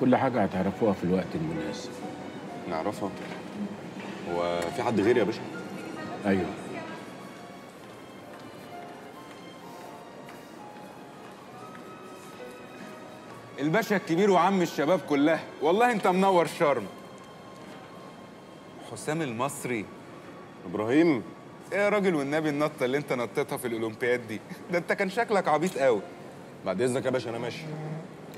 كل حاجة هتعرفوها في الوقت المناسب. نعرفها. هو في حد غيري يا باشا؟ أيوه. الباشا الكبير وعم الشباب كلها. والله انت منور شرم. حسام المصري. إبراهيم. إيه يا راجل والنبي النطة اللي انت نطيتها في الأولمبياد دي؟ ده انت كان شكلك عبيط قوي. بعد إذنك يا باشا أنا ماشي.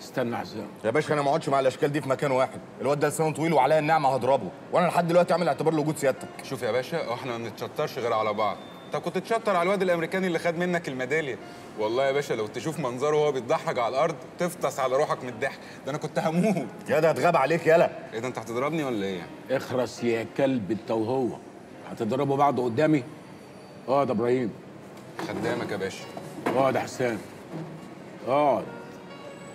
استنى حسام. يا باشا أنا ما اقعدش مع الاشكال دي في مكان واحد. الواد ده لسانه طويل وعليا النعمة هضربه. وأنا لحد دلوقتي عامل اعتبار لوجود سيادتك. شوف يا باشا إحنا ما بنتشطرش غير على بعض. انت كنت تشطر على الواد الامريكاني اللي خد منك الميدالية؟ والله يا باشا لو تشوف منظره وهو بيتدحرج على الأرض تفطس على روحك من الضحك. ده أنا كنت هموت. يا ده هتغاب عليك يالا إيه ده أنت هتضربني ولا إيه؟ اخرس يا كلب انت وهو هتضربوا بعض قدامي؟ اقعد يا إبراهيم. خدامك يا باشا. اقعد يا حسام. اقعد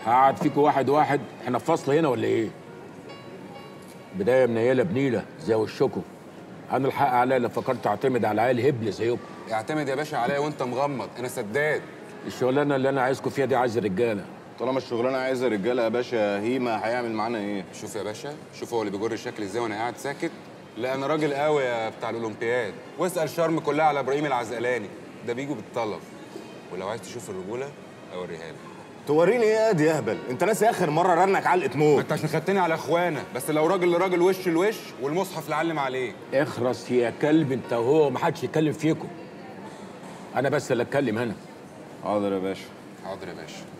هقعد فيكوا واحد واحد. إحنا في فصل هنا ولا إيه؟ بداية منيله بنيلة زي وشكم. أنا الحق عليا لو فكرت اعتمد على عيال هبل زيكم اعتمد يا باشا عليا وانت مغمض. أنا سداد. الشغلانة اللي أنا عايزكم فيها دي عايز رجالة. طالما الشغلانة عايزة رجالة يا باشا هيما هيعمل معانا إيه؟ شوف يا باشا شوف هو اللي بيجر الشكل إزاي وأنا قاعد ساكت. لا أنا راجل قوي يا بتاع الأولمبياد. واسأل شرم كلها على إبراهيم العزقلاني ده بيجوا بالطلب. ولو عايز تشوف الرجولة أوريها لك. توريني إيه يا دي أهبل. أنت ناسي آخر مرة رنك علقة موت. أنت عشان خدتني على اخوانا بس لو راجل لراجل وش لوش والمصحف لعلم عليه. اخرس يا كلب أنت وهو محدش يتكلم فيكم. أنا بس اللي أتكلم هنا. حاضر يا باشا. حاضر يا باشا.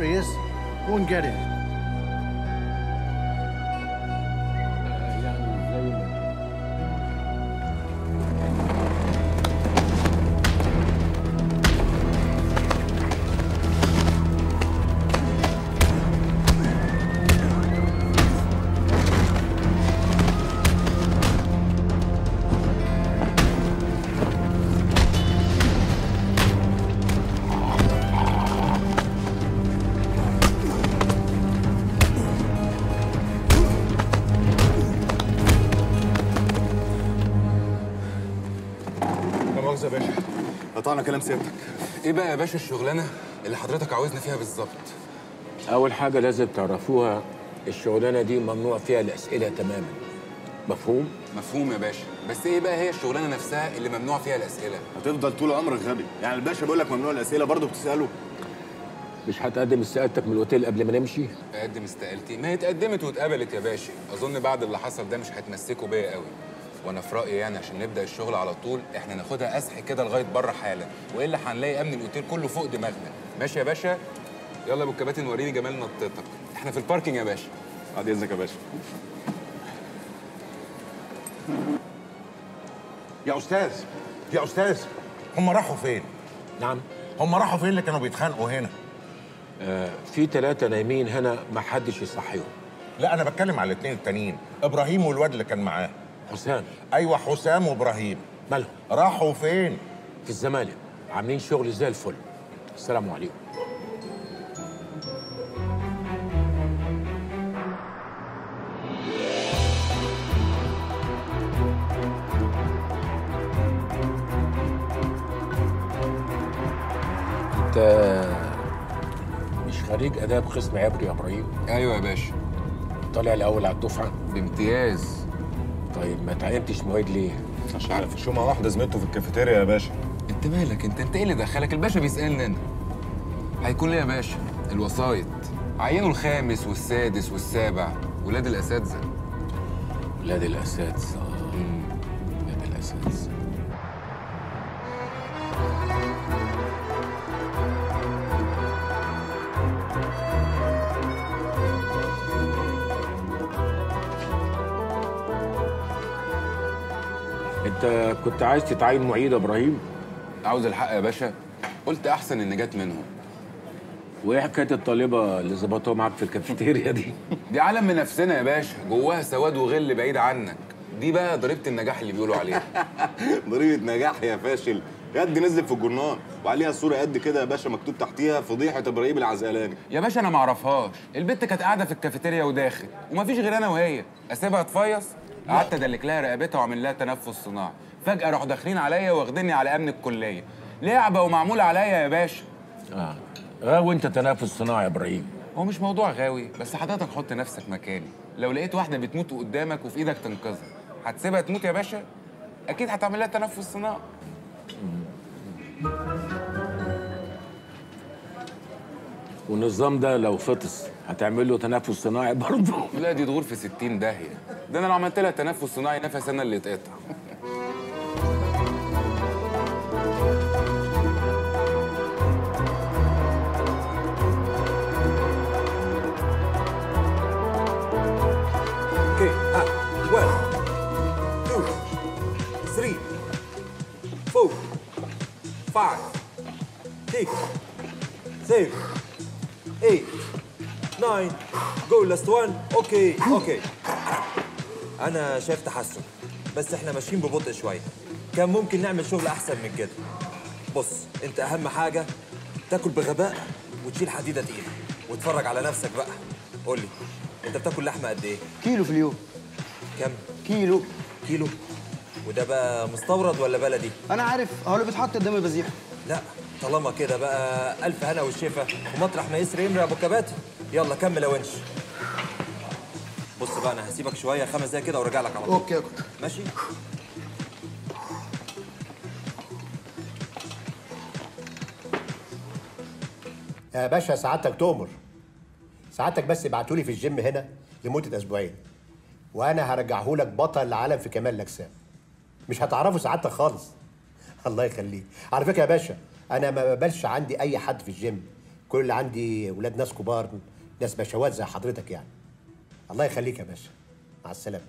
worry is, go and get it. قطعنا كلام سيادتك إيه بقى يا باشا الشغلانة اللي حضرتك عاوزنا فيها بالظبط؟ أول حاجة لازم تعرفوها الشغلانة دي ممنوع فيها الأسئلة تماما. مفهوم؟ مفهوم يا باشا. بس إيه بقى هي الشغلانة نفسها اللي ممنوع فيها الأسئلة؟ هتفضل طول عمرك غبي. يعني الباشا بيقول لك ممنوع الأسئلة برضه بتسأله. مش هتقدم استقالتك من الأوتيل قبل ما نمشي؟ اقدم استقالتي. ما هي اتقدمت واتقبلت يا باشا. أظن بعد اللي حصل ده مش هتمسكوا بيا قوي. وأنا في رأيي يعني عشان نبدأ الشغل على طول إحنا ناخدها أسح كده لغاية بره حالا. والا هنلاقي أمن الأوتيل كله فوق دماغنا؟ ماشي يا باشا؟ يلا يا أبو الكباتن وريني جمال نطتك إحنا في الباركينج يا باشا. بعد إذنك يا باشا. يا أستاذ يا أستاذ هم راحوا فين؟ نعم. هم راحوا فين اللي كانوا بيتخانقوا هنا؟ آه في ثلاثة نايمين هنا ما حدش يصحيهم. لا أنا بتكلم على الاثنين التانيين إبراهيم والواد اللي كان معاه. حسام. أيوه حسام وإبراهيم. مالهم؟ راحوا فين؟ في الزمالك. عاملين شغل زي الفل. السلام عليكم. انت مش خريج آداب قسم عبري يا إبراهيم؟ أيوه يا باشا. طالع الأول على الدفعة؟ بامتياز. طيب ما تعينتش معيد ليه؟ عشان عارف شومه واحدة زميلته في الكافيتيريا يا باشا. انت مالك؟ انت انت إيه اللي دخلك؟ الباشا بيسألني أنا. هيكون ليه يا باشا؟ الوسايط. عينوا الخامس والسادس والسابع. ولاد الأساتذة. ولاد الأساتذة. آه. ولاد الأساتذة. انت كنت عايز تتعين معيد إبراهيم. عاوز الحق يا باشا. قلت أحسن إن جت منهم. وايه حكاية الطالبة اللي ظبطوها معاك في الكافيتيريا دي. دي عالم من نفسنا يا باشا. جواها سواد وغل بعيد عنك. دي بقى ضريبة النجاح اللي بيقولوا عليها. ضريبة نجاح يا فاشل. يد نزلت في الجورنال وعليها صورة قد كده يا باشا مكتوب تحتيها فضيحة إبراهيم العزقلاني. يا باشا أنا ما أعرفهاش. البت كانت قاعدة في الكافيتيريا وداخل ومفيش غير أنا وهي. أسيبها تفيص. قعدت ادلك لها رقبتها واعمل لها تنفس صناعي. فجأة راحوا داخلين عليا واخديني على أمن الكلية. لعبة ومعموله عليا يا باشا. آه. غاوي أنت تنافس صناعي يا إبراهيم. هو مش موضوع غاوي بس حضرتك حط نفسك مكاني. لو لقيت واحدة بتموت قدامك وفي إيدك تنقذها هتسيبها تموت يا باشا؟ أكيد هتعمل لها تنفس صناعي. والنظام ده لو فطس هتعمل له تنفس صناعي برضه. لا دي تغور في 60 داهية. ده أنا لو عملت لها تنفس صناعي نفس أنا اللي اتقطع Okay, one, two, three, four, five, six, seven, eight, nine. Go last one. Okay, okay. أنا شايف تحسن بس إحنا ماشيين ببطء شوية. كان ممكن نعمل شغل أحسن من كده. بص، أنت أهم حاجة تاكل بغباء وتشيل حديدة تقيلة وتفرج على نفسك بقى. قول لي، أنت بتاكل لحمة قد إيه؟ كيلو في اليوم كم؟ كيلو كيلو وده بقى مستورد ولا بلدي؟ أنا عارف هو اللي بيتحط قدام البذيح لا طالما كده بقى ألف هنا والشفا ومطرح ما يسري يمري أبو كباتي يلا كمل يا ونش. بص بقى أنا هسيبك شوية خمس دقايق كده وأرجع لك على طول. okay okay ماشي؟ يا باشا سعادتك تؤمر. سعادتك بس ابعتولي في الجيم هنا لمدة أسبوعين وأنا هرجعه لك بطل العالم في كمال الأجسام. مش هتعرفه سعادتك خالص. الله يخليك. على فكرة يا باشا أنا ما بقبلش عندي أي حد في الجيم. كل اللي عندي ولاد ناس كبار ناس بشوات زي حضرتك يعني. الله يخليك يا باشا. مع السلامة.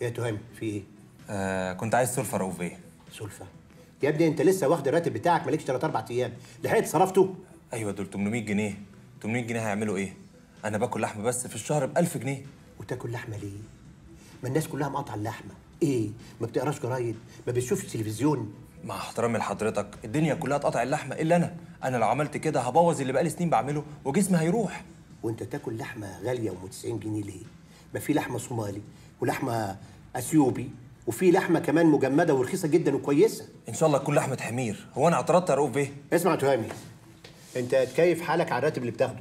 يا تهامي في إيه؟ آه كنت عايز سلفة روفيه سلفة يا ابني أنت لسه واخد الراتب بتاعك مالكش ثلاث أربع أيام. لحقت صرفته. أيوة دول 800 جنيه. 800 جنيه هيعملوا إيه؟ أنا باكل لحمة بس في الشهر ب 1000 جنيه وتاكل لحمة ليه؟ ما الناس كلها مقاطعة اللحمة إيه؟ ما بتقراش جرايد؟ ما بتشوفش تلفزيون؟ مع احترامي لحضرتك الدنيا كلها تقطع اللحمة إلا أنا أنا لو عملت كده هبوظ اللي بقالي سنين بعمله وجسمي هيروح وأنت تاكل لحمة غالية ام 90 جنيه ليه؟ ما في لحمة صومالي ولحمة أثيوبي وفي لحمة كمان مجمدة ورخيصة جدا وكويسة إن شاء الله تكون لحمة حمير هو أنا اعترضت يا رؤوف بيه اسمع يا تهامي أنت تكيف حالك على الراتب اللي بتاخده